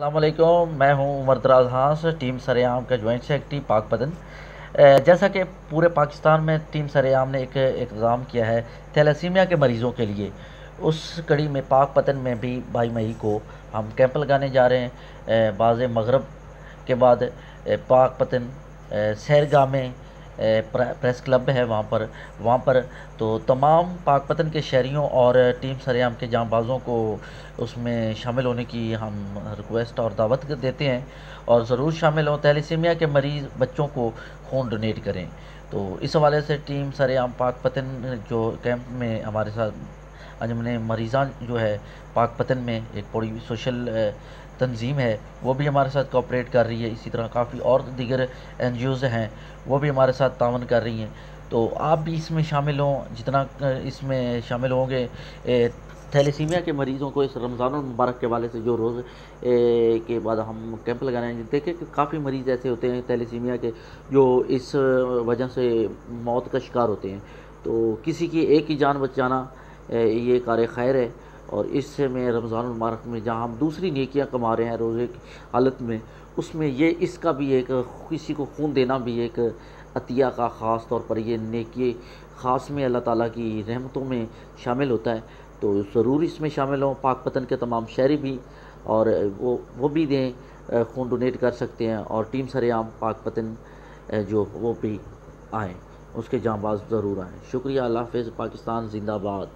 السلام علیکم، میں ہوں عمر دراز ہانس، ٹیم سریعام کا جوائنٹ سیکٹری پاک پتن جیسا کہ پورے پاکستان میں ٹیم سریعام نے ایک اقتدام کیا ہے تیلاسیمیا کے مریضوں کے لیے۔ اس کڑی میں پاک پتن میں بھی بائی مئی کو ہم کیمپ لگانے جا رہے ہیں۔ بعض مغرب کے بعد پاک پتن سیرگاہ میں پریس کلب ہے وہاں پر وہاں پر تو تمام پاک پتن کے شہریوں اور ٹیم سریام کے جام بازوں کو اس میں شامل ہونے کی ہم ریکویسٹ اور دعوت دیتے ہیں اور ضرور شامل ہوں۔ تیلیسیمیا کے مریض بچوں کو خون ڈونیٹ کریں۔ تو اس حوالے سے ٹیم سریام پاک پتن جو کیمپ میں ہمارے ساتھ انجمن مریضان جو ہے، پاک پتن میں ایک بڑی سوشل تنظیم ہے، وہ بھی ہمارے ساتھ کوپریٹ کر رہی ہے۔ اسی طرح کافی اور دیگر این جی اوز ہیں، وہ بھی ہمارے ساتھ تعاون کر رہی ہیں۔ تو آپ بھی اس میں شامل ہوں، جتنا اس میں شامل ہوں گے تھیلیسیمیا کے مریضوں کو اس رمضان المبارک کے والے سے جو روز کے بعد ہم کیمپ لگانے ہیں دیکھیں کہ کافی مریض ایسے ہوتے ہیں تھیلیسیمیا کے جو اس وجہ سے موت کا شکار ہوتے ہیں۔ تو کسی کی ایک ہی جان بچانا یہ کار خیر ہے۔ اور اس سے میں رمضان المبارک میں جہاں ہم دوسری نیکیاں کما رہے ہیں روزے کی حالت میں، اس میں یہ، اس کا بھی ایک، کسی کو خون دینا بھی ایک عطیہ کا خاص طور پر یہ نیکی خاص میں اللہ تعالیٰ کی رحمتوں میں شامل ہوتا ہے۔ تو ضرور اس میں شامل ہوں، پاک پتن کے تمام شہری بھی، اور وہ وہ بھی دیں خون ڈونیٹ کر سکتے ہیں۔ اور ٹیم سر عام، پاک پتن جو وہ بھی آئیں، اس کے جاں باز ضرور آئیں۔ شکریہ، اللہ حافظ، پاکستان زندہ باد۔